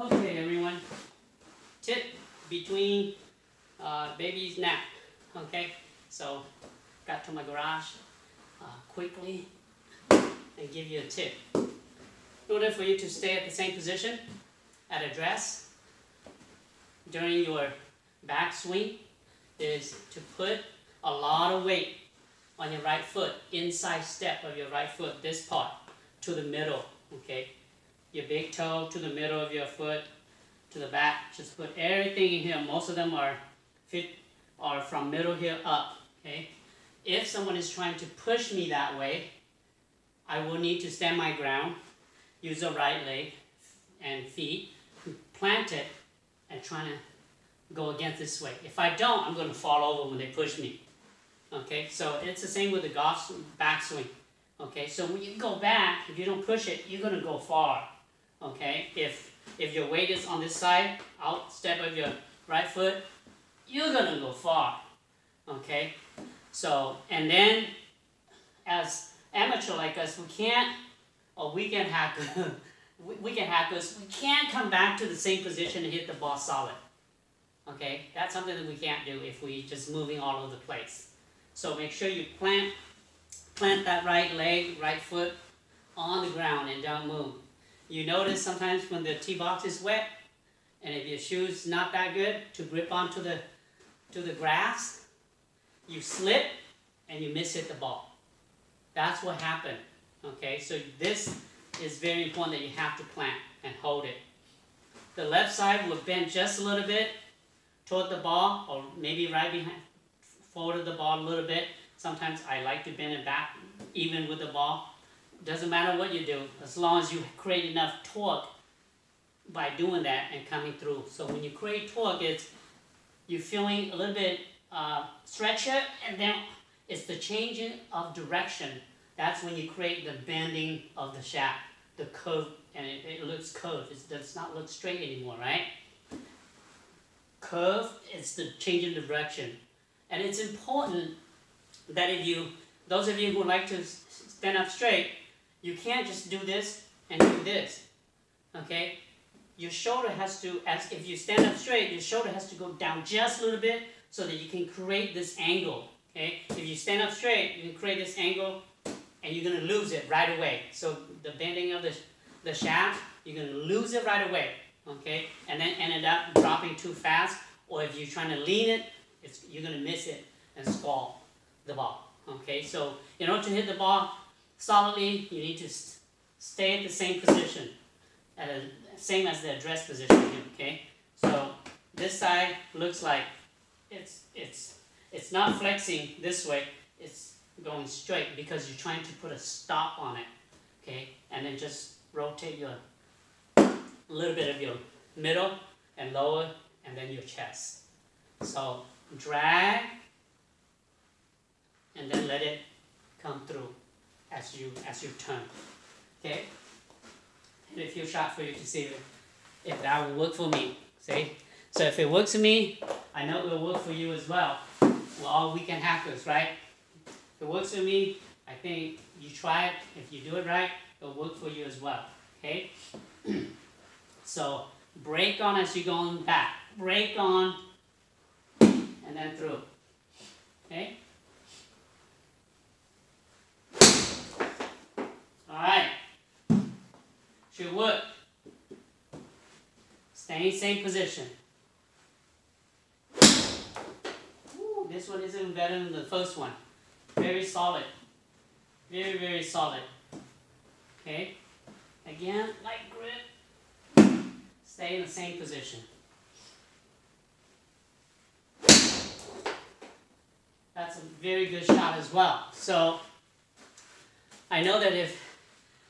Okay, everyone. Tip between uh, baby's nap. Okay, so got to my garage uh, quickly and give you a tip. In order for you to stay at the same position at address during your back swing is to put a lot of weight on your right foot, inside step of your right foot, this part, to the middle, okay? Your big toe to the middle of your foot, to the back. Just put everything in here. Most of them are fit are from middle here up, okay? If someone is trying to push me that way, I will need to stand my ground, use the right leg and feet, plant it, and try to go against this way. If I don't, I'm going to fall over when they push me. Okay, so it's the same with the golf backswing. Okay, so when you go back, if you don't push it, you're going to go far. If if your weight is on this side, out step of your right foot, you're to go far. Okay, so and then as amateur like us, we can't, or weekend hacker, weekend hackers, we can't come back to the same position and hit the ball solid. Okay, that's something that we can't do if we just moving all over the place. So make sure you plant, plant that right leg, right foot on the ground and don't move. You notice sometimes when the tee box is wet, and if your shoe's not that good to grip onto the to the grass, you slip and you miss hit the ball. That's what happened. Okay, so this is very important that you have to plant and hold it. The left side will bend just a little bit toward the ball or maybe right behind forward of the ball a little bit. Sometimes I like to bend it back even with the ball. Doesn't matter what you do, as long as you create enough torque by doing that and coming through. So when you create torque, it's you're feeling a little bit uh, stretcher, and then it's the changing of direction. That's when you create the bending of the shaft, the curve, and it, it looks curved. It does not look straight anymore, right? Curve is the change in direction. And it's important that if you, those of you who like to stand up straight, you can't just do this and do this, okay? Your shoulder has to, as if you stand up straight, your shoulder has to go down just a little bit so that you can create this angle, okay? If you stand up straight, you can create this angle and you're gonna lose it right away. So the bending of the, the shaft, you're gonna lose it right away, okay? And then ended up dropping too fast, or if you're trying to lean it, you're gonna miss it and scald the ball, okay? So in order to hit the ball solidly, you need to stay at the same position, at a, same as the address position, okay? So this side looks like it's, it's, it's not flexing this way, it's going straight because you're trying to put a stop on it, okay? And then just rotate your, a little bit of your middle and lower and then your chest. So drag and then let it come through as you as you turn. Okay? And a few shots for you to see if, that will work for me. See? So if it works for me, I know it will work for you as well. Well We're all weekend hackers, right? If it works for me, I think you try it. If you do it right, it'll work for you as well. Okay? so break on as you're going back. Break on and then through. Okay? In same position. Ooh, this one is even better than the first one. Very solid. Very, very solid. Okay? Again, light grip. Stay in the same position. That's a very good shot as well. So, I know that if,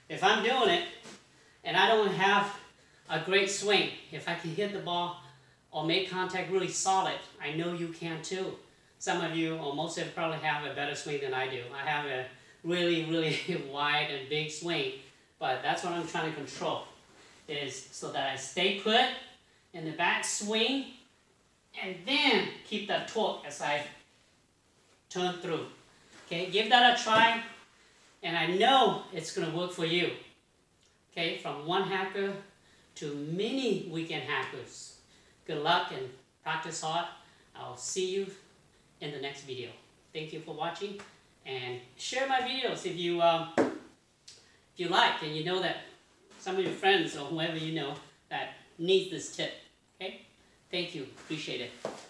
if I'm doing it, and I don't have a great swing, if I can hit the ball or make contact really solid, I know you can too. Some of you, or most of you probably have a better swing than I do. I have a really, really wide and big swing, but that's what I'm trying to control, is so that I stay put in the back swing, and then keep that torque as I turn through. Okay, give that a try, and I know it's going to work for you. Okay, from one hacker to many weekend hackers. Good luck and practice hard. I'll see you in the next video. Thank you for watching and share my videos if you um, if you like and you know that some of your friends or whoever you know that needs this tip. Okay? Thank you. Appreciate it.